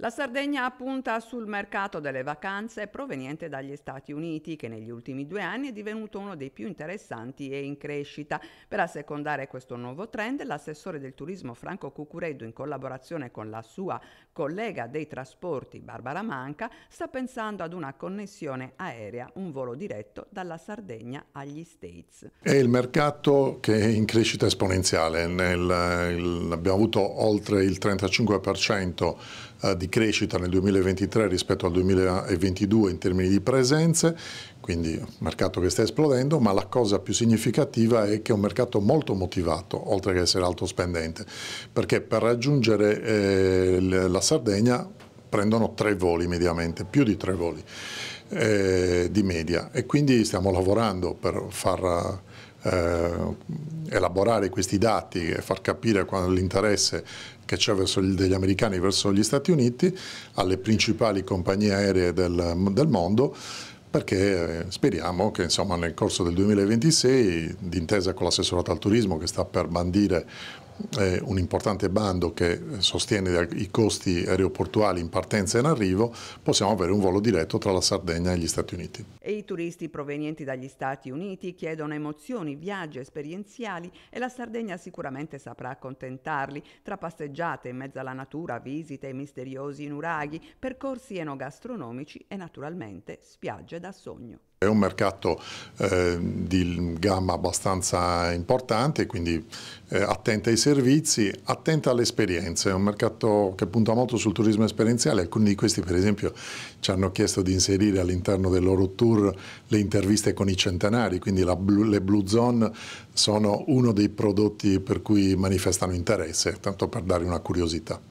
La Sardegna punta sul mercato delle vacanze proveniente dagli Stati Uniti, che negli ultimi due anni è divenuto uno dei più interessanti e in crescita. Per assecondare questo nuovo trend, l'assessore del turismo Franco Cucureddu, in collaborazione con la sua collega dei trasporti Barbara Manca, sta pensando ad una connessione aerea, un volo diretto dalla Sardegna agli States. È il mercato che è in crescita esponenziale. Nel, il, abbiamo avuto oltre il 35% eh, di crescita nel 2023 rispetto al 2022 in termini di presenze, quindi un mercato che sta esplodendo, ma la cosa più significativa è che è un mercato molto motivato, oltre che essere alto spendente, perché per raggiungere eh, la Sardegna prendono tre voli mediamente, più di tre voli eh, di media. E quindi stiamo lavorando per far eh, elaborare questi dati e far capire l'interesse che c'è degli americani verso gli Stati Uniti alle principali compagnie aeree del, del mondo perché eh, speriamo che insomma, nel corso del 2026, d'intesa con l'assessorato al turismo che sta per bandire eh, un importante bando che sostiene i costi aeroportuali in partenza e in arrivo, possiamo avere un volo diretto tra la Sardegna e gli Stati Uniti. E i turisti provenienti dagli Stati Uniti chiedono emozioni, viaggi esperienziali e la Sardegna sicuramente saprà accontentarli tra passeggiate in mezzo alla natura, visite misteriosi nuraghi, percorsi enogastronomici e naturalmente spiagge da sogno. È un mercato eh, di gamma abbastanza importante, quindi eh, attenta ai servizi, attenta alle esperienze. È un mercato che punta molto sul turismo esperienziale. Alcuni di questi, per esempio, ci hanno chiesto di inserire all'interno del loro tour le interviste con i centenari, quindi Blue, le Blue Zone sono uno dei prodotti per cui manifestano interesse, tanto per dare una curiosità.